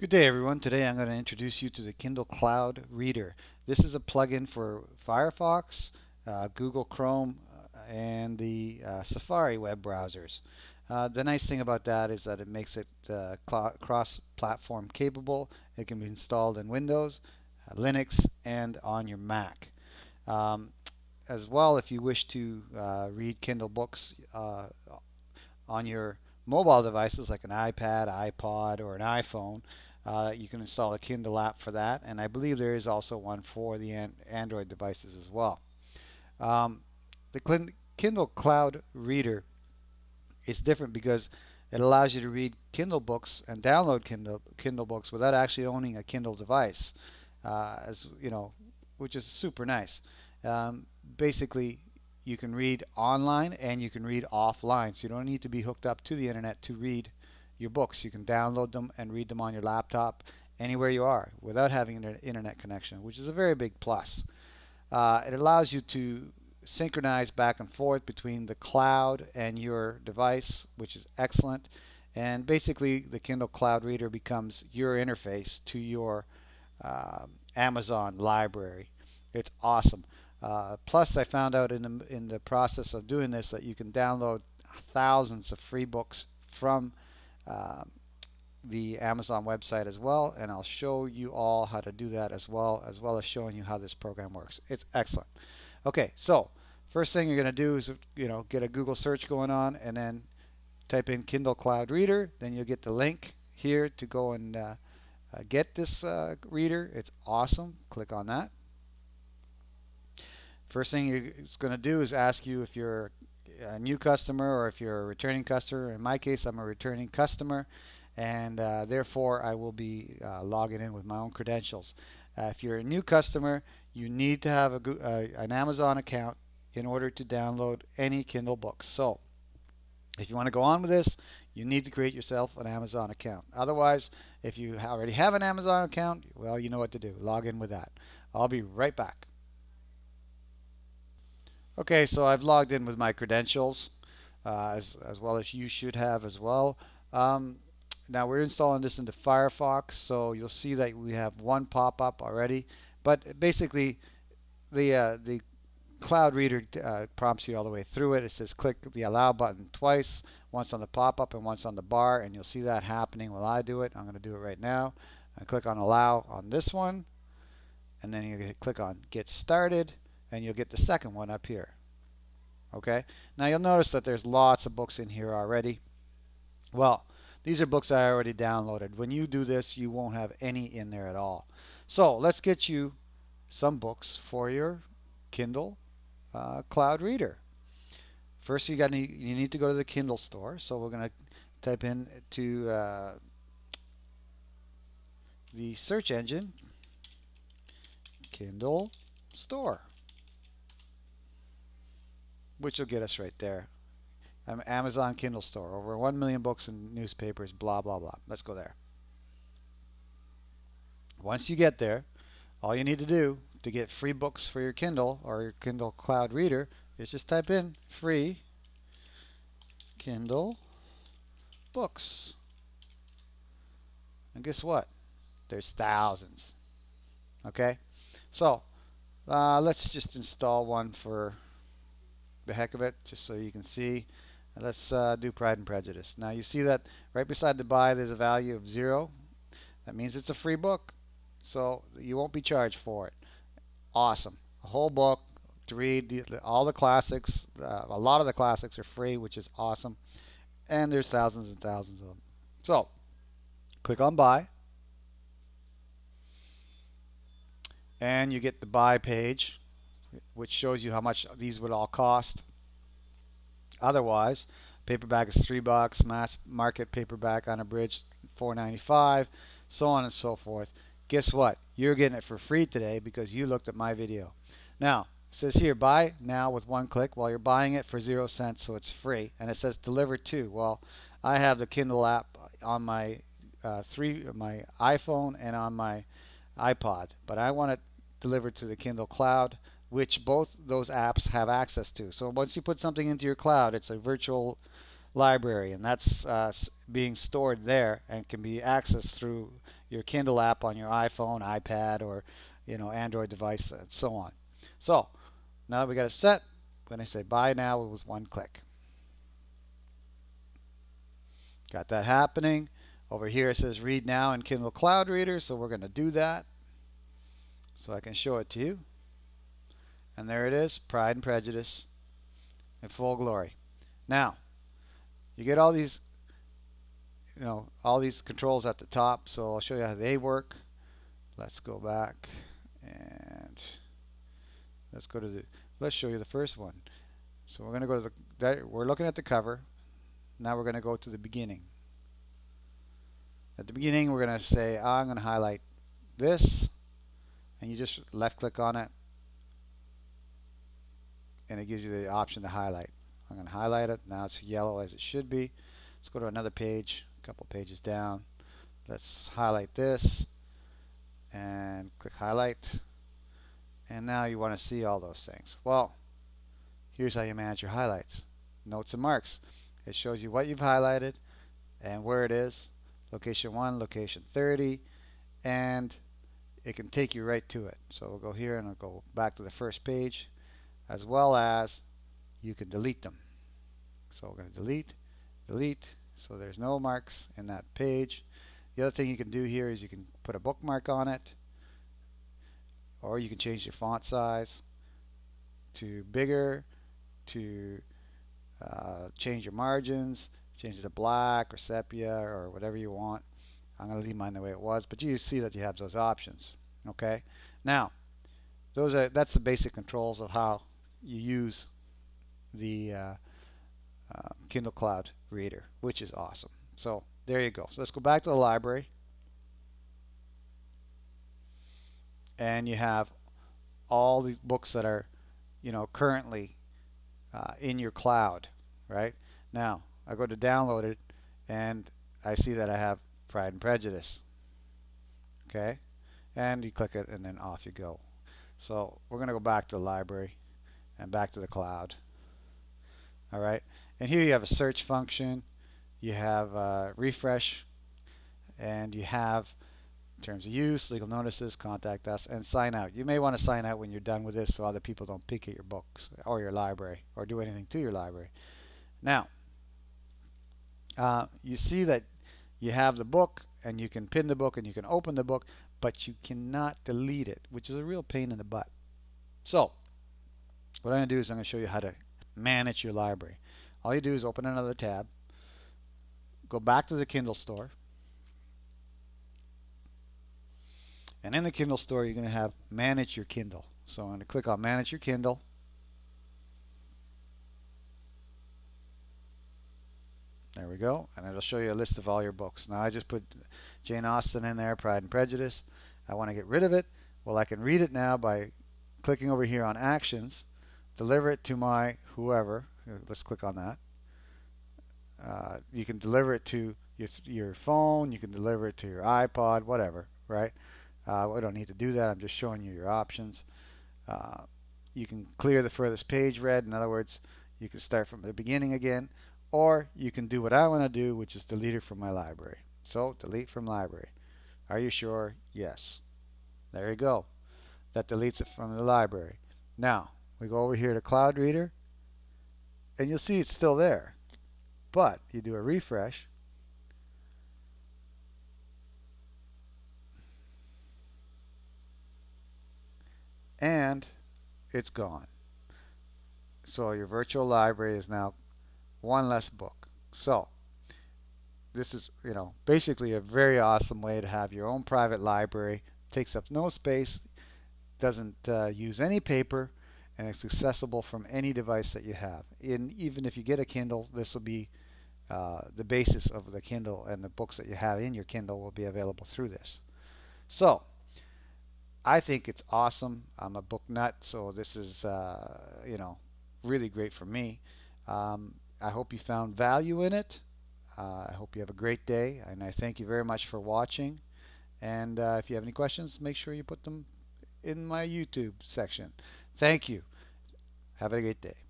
Good day everyone. Today I'm going to introduce you to the Kindle Cloud Reader. This is a plugin for Firefox, uh, Google Chrome, uh, and the uh, Safari web browsers. Uh, the nice thing about that is that it makes it uh, cross-platform capable. It can be installed in Windows, uh, Linux, and on your Mac. Um, as well, if you wish to read Kindle books on your mobile devices like an iPad, iPod, or an iPhone, uh, you can install a Kindle app for that, and I believe there is also one for the an Android devices as well. Um, the Kindle Cloud Reader is different because it allows you to read Kindle books and download Kindle Kindle books without actually owning a Kindle device, uh, as you know, which is super nice. Um, basically, you can read online and you can read offline, so you don't need to be hooked up to the internet to read your books. You can download them and read them on your laptop anywhere you are without having an internet connection, which is a very big plus. Uh, it allows you to synchronize back and forth between the cloud and your device, which is excellent. And basically, the Kindle Cloud Reader becomes your interface to your uh, Amazon library. It's awesome. Uh, plus, I found out in the, in the process of doing this that you can download thousands of free books from the Amazon website as well and I'll show you all how to do that as well as well as showing you how this program works. It's excellent. Okay so first thing you're going to do is you know get a Google search going on and then type in Kindle Cloud Reader. Then you'll get the link here to go and uh, uh, get this uh, reader. It's awesome. Click on that. First thing it's going to do is ask you if you're a new customer or if you're a returning customer. In my case, I'm a returning customer and uh, therefore I will be uh, logging in with my own credentials. Uh, if you're a new customer, you need to have a, uh, an Amazon account in order to download any Kindle books. So if you want to go on with this, you need to create yourself an Amazon account. Otherwise, if you already have an Amazon account, well, you know what to do. Log in with that. I'll be right back. Okay, so I've logged in with my credentials, uh, as, as well as you should have as well. Um, now we're installing this into Firefox, so you'll see that we have one pop-up already. But basically, the uh, the Cloud Reader uh, prompts you all the way through it. It says click the Allow button twice, once on the pop-up and once on the bar, and you'll see that happening while I do it. I'm going to do it right now. I click on Allow on this one, and then you click on Get Started and you'll get the second one up here. Okay, now you'll notice that there's lots of books in here already. Well, these are books I already downloaded. When you do this, you won't have any in there at all. So let's get you some books for your Kindle uh, Cloud Reader. First, you got you need to go to the Kindle store. So we're going to type in to uh, the search engine Kindle store which will get us right there. Amazon Kindle store, over 1 million books and newspapers, blah, blah, blah. Let's go there. Once you get there, all you need to do to get free books for your Kindle or your Kindle Cloud Reader is just type in free Kindle books. And guess what? There's thousands. Okay? So, uh, let's just install one for the heck of it, just so you can see. Let's uh, do Pride and Prejudice. Now you see that right beside the buy there's a value of zero. That means it's a free book. So you won't be charged for it. Awesome. A whole book to read all the classics. Uh, a lot of the classics are free, which is awesome. And there's thousands and thousands of them. So click on buy. And you get the buy page which shows you how much these would all cost. Otherwise, paperback is three bucks, mass market paperback unabridged 4.95, so on and so forth. Guess what? You're getting it for free today because you looked at my video. Now, it says here buy now with one click. Well, you're buying it for zero cents, so it's free, and it says deliver to. Well, I have the Kindle app on my uh, three my iPhone and on my iPod, but I want it delivered to the Kindle Cloud which both those apps have access to. So once you put something into your cloud, it's a virtual library and that's uh, being stored there and can be accessed through your Kindle app on your iPhone, iPad, or you know Android device and so on. So now that we got it set, when I say buy now it was one click. Got that happening. Over here it says read now in Kindle Cloud Reader, so we're going to do that. So I can show it to you. And there it is, Pride and Prejudice in full glory. Now, you get all these you know all these controls at the top so I'll show you how they work. Let's go back and let's go to the let's show you the first one. So we're going to go to the that, we're looking at the cover. Now we're going to go to the beginning. At the beginning we're going to say I'm going to highlight this and you just left click on it and it gives you the option to highlight I'm going to highlight it now it's yellow as it should be let's go to another page a couple pages down. Let's highlight this and click highlight. And now you want to see all those things. Well, here's how you manage your highlights. Notes and marks. It shows you what you've highlighted and where it is. Location 1, location 30, and it can take you right to it. So we'll go here and I'll go back to the first page as well as you can delete them. So we're going to delete, delete, so there's no marks in that page. The other thing you can do here is you can put a bookmark on it or you can change your font size to bigger, to uh, change your margins, change it to black or sepia or whatever you want. I'm going to leave mine the way it was, but you see that you have those options. Okay. Now, those are that's the basic controls of how you use the uh, uh, Kindle Cloud Reader, which is awesome. So there you go. So let's go back to the library. And you have all the books that are, you know, currently uh, in your cloud, right? Now, I go to download it, and I see that I have Pride and Prejudice. Okay? And you click it, and then off you go. So we're going to go back to the library and back to the cloud. All right? And here you have a search function, you have a refresh, and you have terms of use, legal notices, contact us, and sign out. You may want to sign out when you're done with this so other people don't peek at your books or your library or do anything to your library. Now, uh, you see that you have the book and you can pin the book and you can open the book, but you cannot delete it, which is a real pain in the butt. So, what I'm going to do is I'm going to show you how to manage your library all you do is open another tab, go back to the Kindle store, and in the Kindle store you're going to have manage your Kindle. So I'm going to click on manage your Kindle. There we go, and it'll show you a list of all your books. Now I just put Jane Austen in there, Pride and Prejudice. I want to get rid of it. Well, I can read it now by clicking over here on Actions, deliver it to my whoever, let's click on that. Uh, you can deliver it to your, your phone, you can deliver it to your iPod, whatever, right? Uh, we don't need to do that. I'm just showing you your options. Uh, you can clear the furthest page read. In other words, you can start from the beginning again, or you can do what I want to do, which is delete it from my library. So delete from library. Are you sure? Yes. There you go. That deletes it from the library. Now, we go over here to Cloud Reader and you'll see it's still there. But you do a refresh. And it's gone. So your virtual library is now one less book. So this is, you know, basically a very awesome way to have your own private library. Takes up no space, doesn't uh, use any paper, and it's accessible from any device that you have. And even if you get a Kindle, this will be uh, the basis of the Kindle and the books that you have in your Kindle will be available through this. So, I think it's awesome. I'm a book nut, so this is, uh, you know, really great for me. Um, I hope you found value in it. Uh, I hope you have a great day, and I thank you very much for watching. And uh, if you have any questions, make sure you put them in my YouTube section. Thank you. Have a great day.